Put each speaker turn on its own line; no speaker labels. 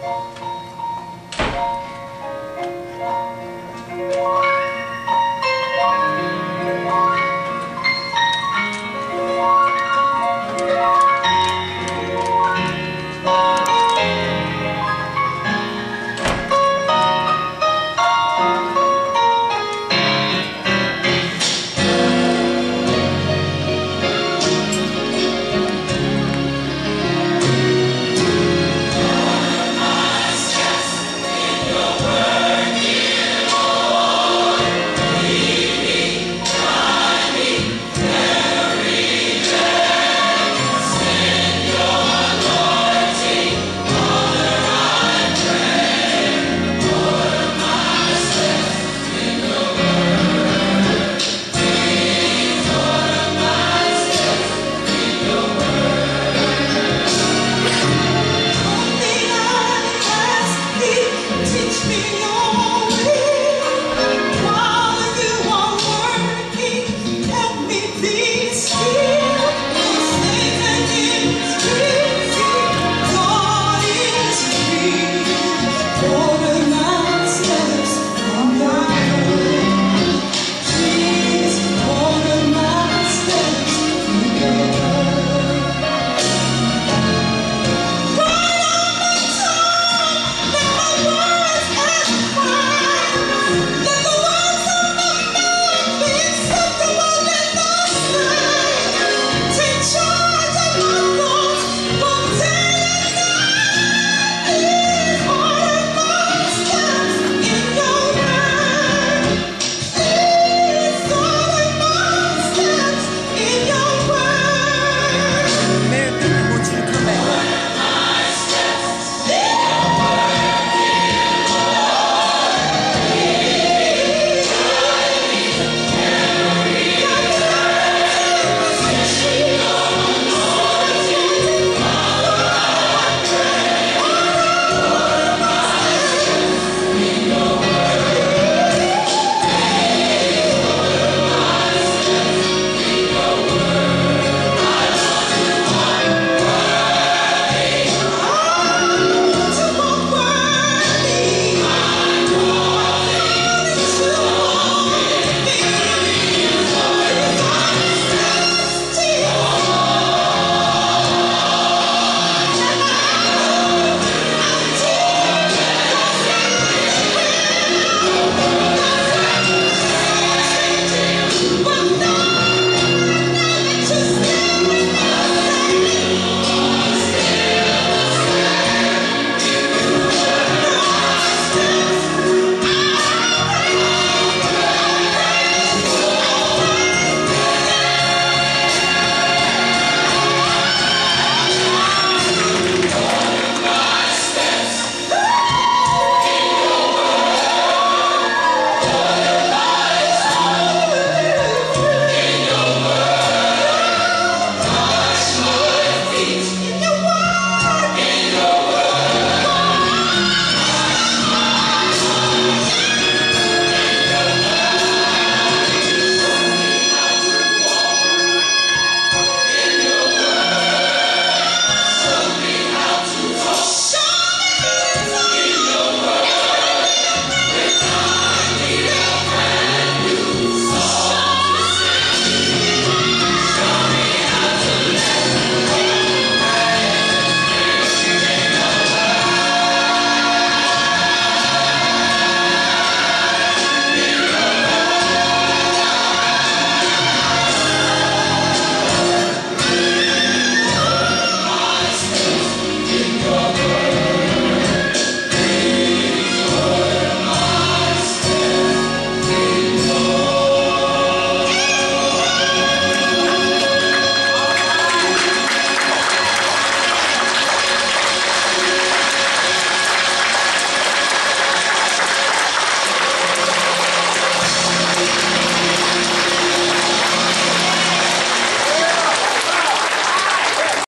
Thank It's